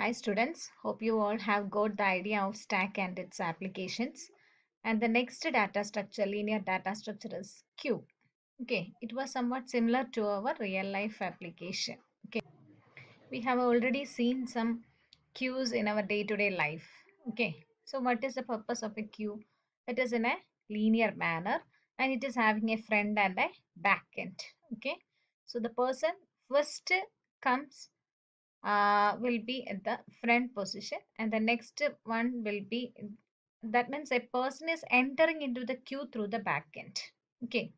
Hi students, hope you all have got the idea of stack and its applications. And the next data structure, linear data structure is queue. Okay, it was somewhat similar to our real life application. Okay, we have already seen some queues in our day-to-day life. Okay, so what is the purpose of a queue? It is in a linear manner and it is having a front and a back end. Okay, so the person first comes uh, will be at the front position. And the next one will be that means a person is entering into the queue through the back end. Okay.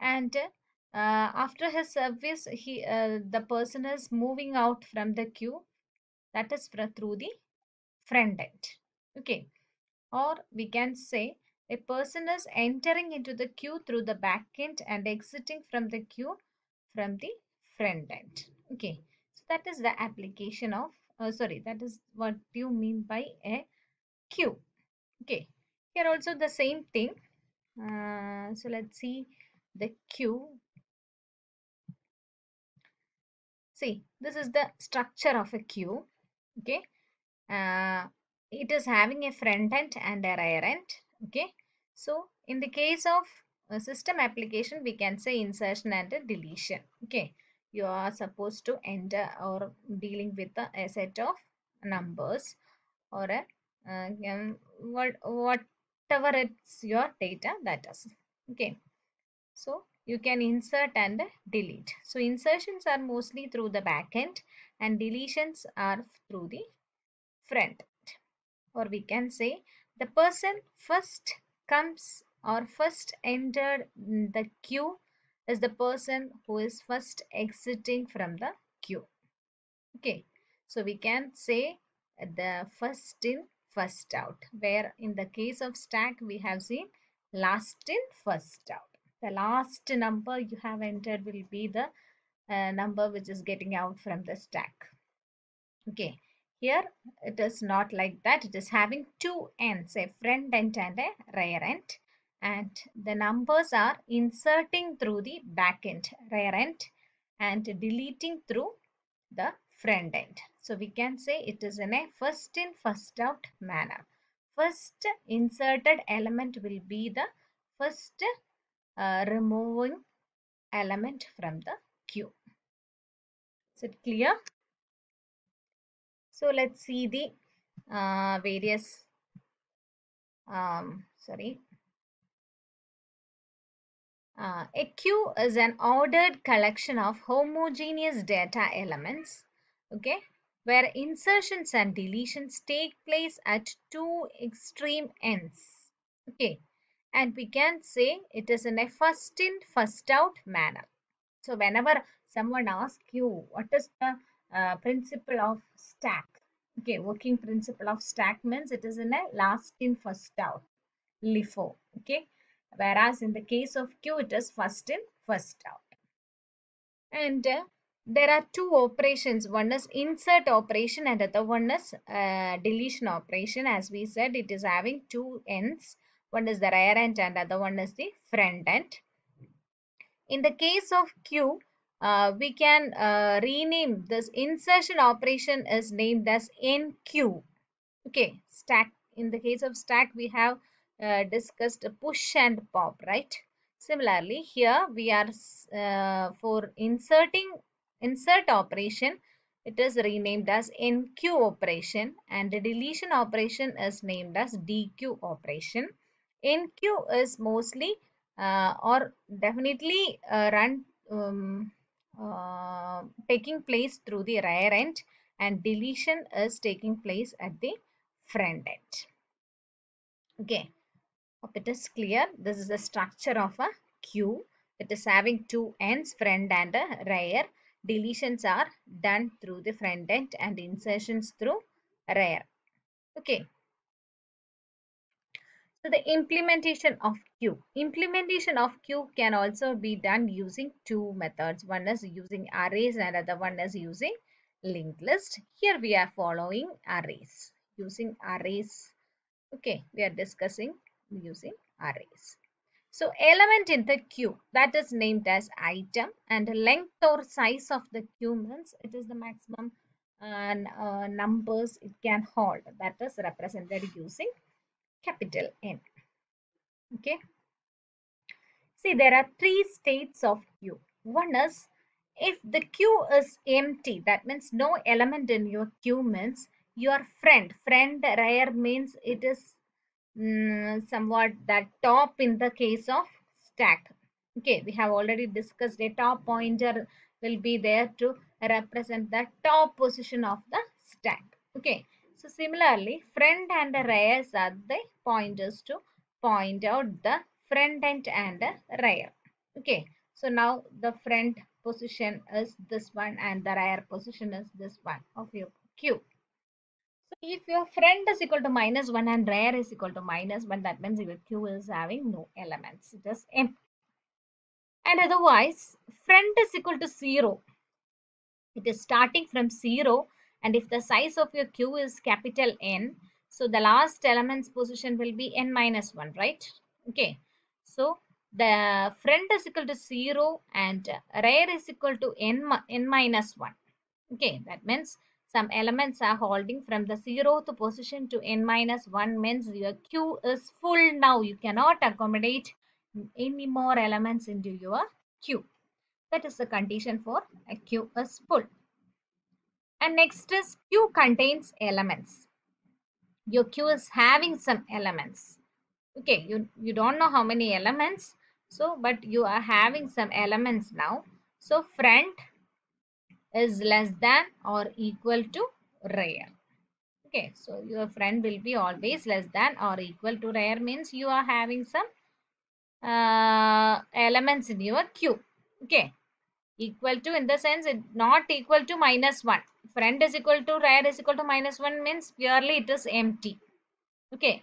And uh, after his service he uh, the person is moving out from the queue. That is through the front end. Okay. Or we can say a person is entering into the queue through the back end and exiting from the queue from the front end. Okay that is the application of uh, sorry that is what you mean by a queue. Okay here also the same thing. Uh, so let's see the queue. See this is the structure of a queue. Okay uh, it is having a front end and a rear end. Okay so in the case of a system application we can say insertion and deletion. Okay you are supposed to enter or dealing with a, set of numbers or a uh, um, what whatever it's your data that is okay? So you can insert and delete. So insertions are mostly through the back end and deletions are through the front or we can say the person first comes or first entered the queue is the person who is first exiting from the queue. Okay so we can say the first in first out where in the case of stack we have seen last in first out. The last number you have entered will be the uh, number which is getting out from the stack. Okay here it is not like that. It is having two ends a front end and a rear end and the numbers are inserting through the back end rear end and deleting through the front end. So we can say it is in a first in first out manner. First inserted element will be the first uh, removing element from the queue. Is it clear? So let's see the uh, various, um, sorry. Uh, a queue is an ordered collection of homogeneous data elements, okay, where insertions and deletions take place at two extreme ends, okay. And we can say it is in a first in, first out manner. So whenever someone asks you what is the uh, principle of stack. Okay, working principle of stack means it is in a last in first out, LIFO. Okay, whereas in the case of queue it is first in first out. And uh, there are two operations. One is insert operation and the other one is uh, deletion operation. As we said, it is having two ends. One is the rear end and the other one is the front end. In the case of queue, uh, we can uh, rename this insertion operation is named as enqueue. Okay, stack. In the case of stack, we have uh, discussed push and pop, right? Similarly, here we are uh, for inserting insert operation, it is renamed as enqueue operation and the deletion operation is named as dequeue operation. Enqueue is mostly uh, or definitely uh, run um, uh, taking place through the rear end and deletion is taking place at the front end. Okay, hope it is clear. This is the structure of a queue. It is having two ends, front and rear. Deletions are done through the front end and insertions through rear. Okay. So the implementation of queue. Implementation of queue can also be done using two methods. One is using arrays and other one is using linked list. Here we are following arrays. Using arrays. Okay, we are discussing using arrays. So element in the queue that is named as item and length or size of the queue means it is the maximum uh, numbers it can hold. That is represented using capital N. Okay. See, there are three states of Q. One is if the queue is empty, that means no element in your queue means your front. Front rear means it is mm, somewhat that top in the case of stack. Okay, we have already discussed a top pointer will be there to represent the top position of the stack. Okay, so similarly, front and rears are the pointers to point out the front end and rear. Okay, so now the front position is this one and the rear position is this one of your Q. So if your front is equal to minus 1 and rear is equal to minus 1, that means your Q is having no elements. It is empty. And otherwise, front is equal to 0. It is starting from 0 and if the size of your Q is capital N, so the last element's position will be N minus 1, right? Okay. So the front is equal to 0 and rear is equal to N, N minus 1. Okay, that means some elements are holding from the zeroth position to n minus 1 means your queue is full now. You cannot accommodate any more elements into your queue. That is the condition for a queue is full. And next is queue contains elements. Your queue is having some elements. Okay, you, you don't know how many elements. So, but you are having some elements now. So, front is less than or equal to rear Okay, so your front will be always less than or equal to rear means you are having some uh, elements in your queue. Okay, equal to in the sense it not equal to minus 1. Front is equal to rear is equal to minus 1 means purely it is empty. Okay,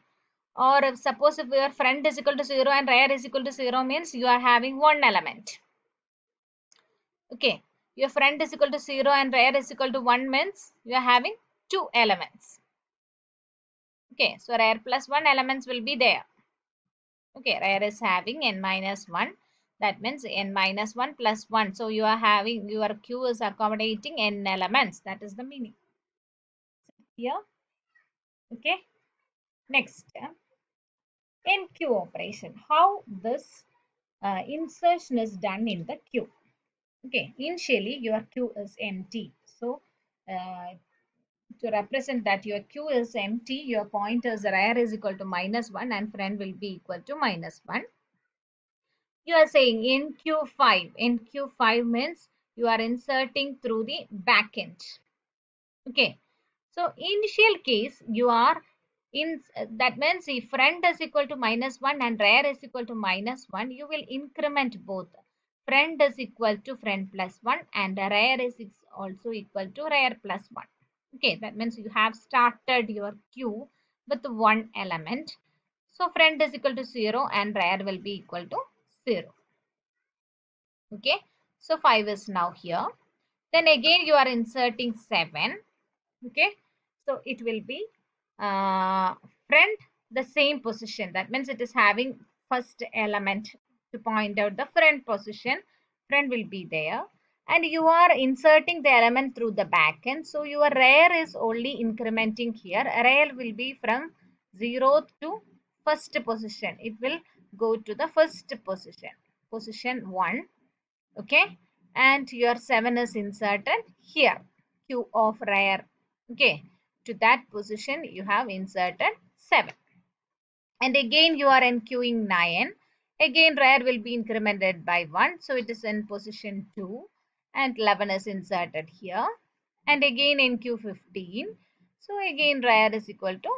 or if suppose if your front is equal to 0 and rear is equal to 0 means you are having one element. Okay, your front is equal to 0 and rear is equal to 1 means you are having two elements. Okay, so rear plus 1 elements will be there. Okay, rear is having n minus 1. That means n minus 1 plus 1. So you are having, your Q is accommodating n elements. That is the meaning. Here. Okay. Next, enqueue operation. How this uh, insertion is done in the queue okay initially your queue is empty so uh, to represent that your queue is empty your pointers rear is equal to minus 1 and front will be equal to minus 1 you are saying in q5 in q5 means you are inserting through the back end. Okay so initial case you are in that means if front is equal to minus 1 and rear is equal to minus 1 you will increment both front is equal to front plus 1 and rear is also equal to rear plus 1. Okay, that means you have started your queue with one element. So front is equal to 0 and rear will be equal to 0. Okay, so 5 is now here. Then again you are inserting 7. Okay, so it will be uh, front the same position. That means it is having first element to point out the front position. Front will be there. And you are inserting the element through the back end. So your rear is only incrementing here. Rear will be from 0 to first position. It will go to the first position. Position 1 okay? And your 7 is inserted here. Q of rear okay? To that position you have inserted 7 and again you are enqueuing 9 Again, rear will be incremented by 1. So, it is in position 2 and 11 is inserted here. And again in Q15. So, again rear is equal to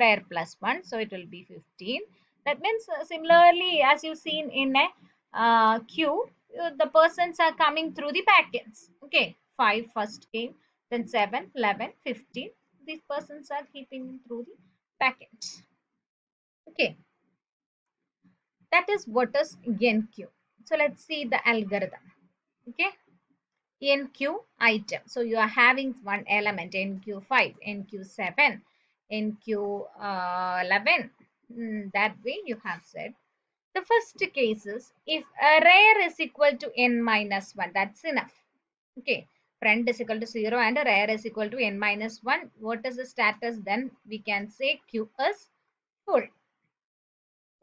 rear plus 1. So, it will be 15. That means uh, similarly as you have seen in a uh, Q, uh, the persons are coming through the packets. Okay, 5 first came, then 7, 11, 15. These persons are keeping through the packets. Okay. That is what is enqueue. So let's see the algorithm. Okay. enqueue item. So you are having one element NQ5, NQ7, NQ11. Mm, that way you have said. The first case is if array is equal to n minus 1. That's enough. Okay. front is equal to 0 and rear is equal to n minus 1. What is the status? Then we can say Q is full.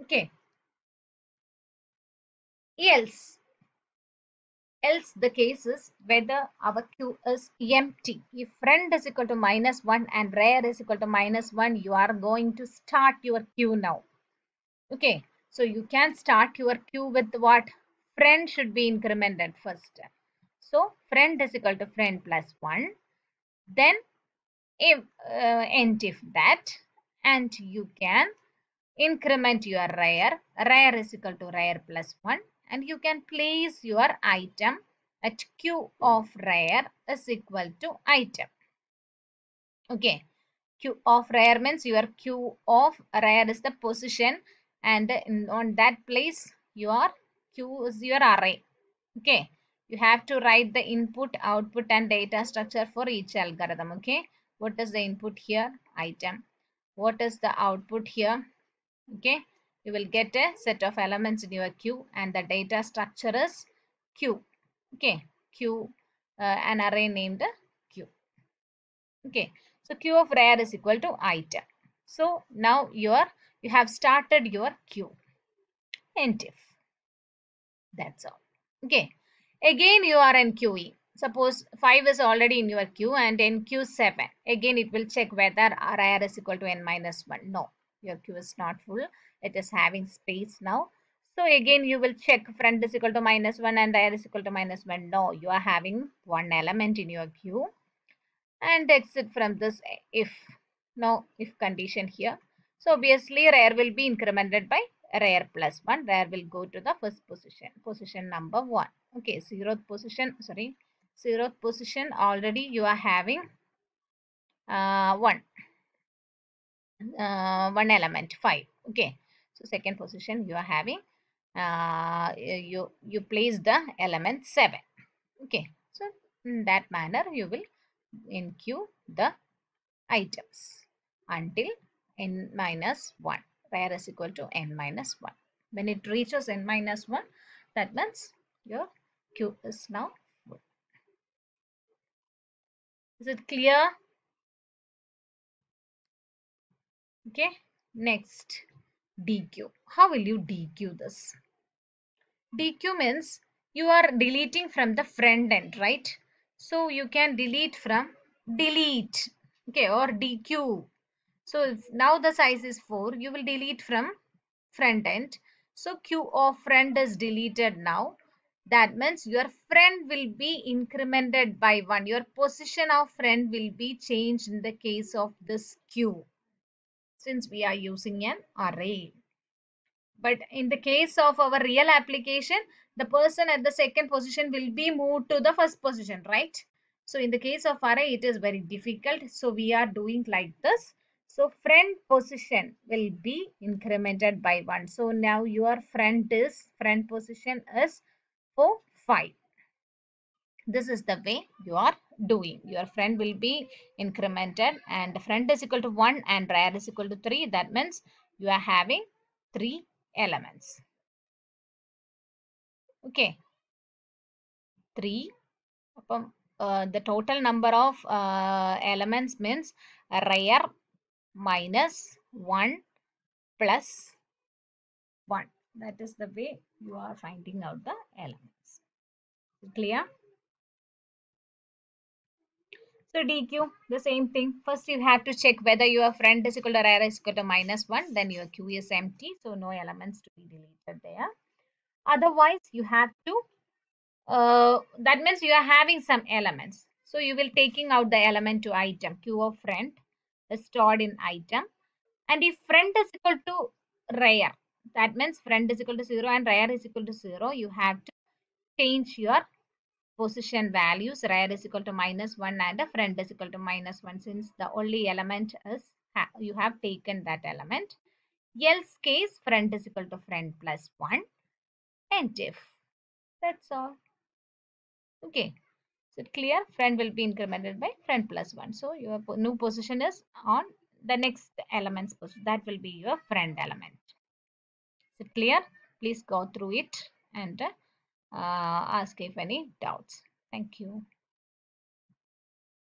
Okay. Else, else the case is whether our queue is empty. If front is equal to minus 1 and rear is equal to minus 1, you are going to start your queue now. Okay, so you can start your queue with what? Front should be incremented first. So front is equal to front plus 1. Then if uh, end if that and you can increment your rear. Rear is equal to rear plus 1 and you can place your item at q of rear is equal to item. Okay, q of rear means your q of rear is the position and on that place your q is your array. Okay, you have to write the input, output and data structure for each algorithm. Okay, what is the input here? Item. What is the output here? Okay, you will get a set of elements in your queue and the data structure is queue. Okay, queue, uh, an array named queue. Okay, so queue of rear is equal to item. So now your you have started your queue. And if that's all. Okay, again you are in QE. Suppose 5 is already in your queue and in Q7. Again it will check whether rear is equal to n minus 1. No, your queue is not full. It is having space now. So again you will check front is equal to minus 1 and rear is equal to minus 1 no you are having one element in your queue. And exit from this if no if condition here. So obviously rear will be incremented by rear plus 1 rear will go to the first position position number 1 okay zeroth position sorry zeroth position already you are having uh, 1 uh, one element 5 okay? So second position you are having uh, you you place the element 7 okay? So in that manner you will enqueue the items until n minus 1 where is equal to n minus 1 when it reaches n minus 1 that means your queue is now full is it clear okay next dequeue how will you dequeue this? Dequeue means you are deleting from the front end right? So you can delete from delete okay or dequeue so now the size is 4 you will delete from front end. So queue of front is deleted now. That means your front will be incremented by 1 your position of front will be changed in the case of this queue since we are using an array. But in the case of our real application, the person at the second position will be moved to the first position, right? So in the case of array, it is very difficult. So we are doing like this. So front position will be incremented by 1. So now your front is, front position is for 5. This is the way you are doing. Your front will be incremented and the front is equal to 1 and rear is equal to 3. That means you are having 3 elements. Okay. 3. Uh, the total number of uh, elements means rear minus 1 plus 1. That is the way you are finding out the elements. Clear? So dequeue, the same thing. First you have to check whether your front is equal to rear is equal to minus 1. Then your queue is empty. So no elements to be deleted there. Otherwise you have to, uh, that means you are having some elements. So you will taking out the element to item. Queue of front is stored in item. And if front is equal to rear, that means front is equal to 0 and rear is equal to 0. You have to change your position values rear is equal to minus 1 and the front is equal to minus 1 since the only element is ha you have taken that element. Else case front is equal to front plus 1 and if that's all. Okay so clear? Front will be incremented by front plus 1 so your new position is on the next elements position that will be your front element. Is it clear? Please go through it and uh, Uh, ask if any doubts. Thank you.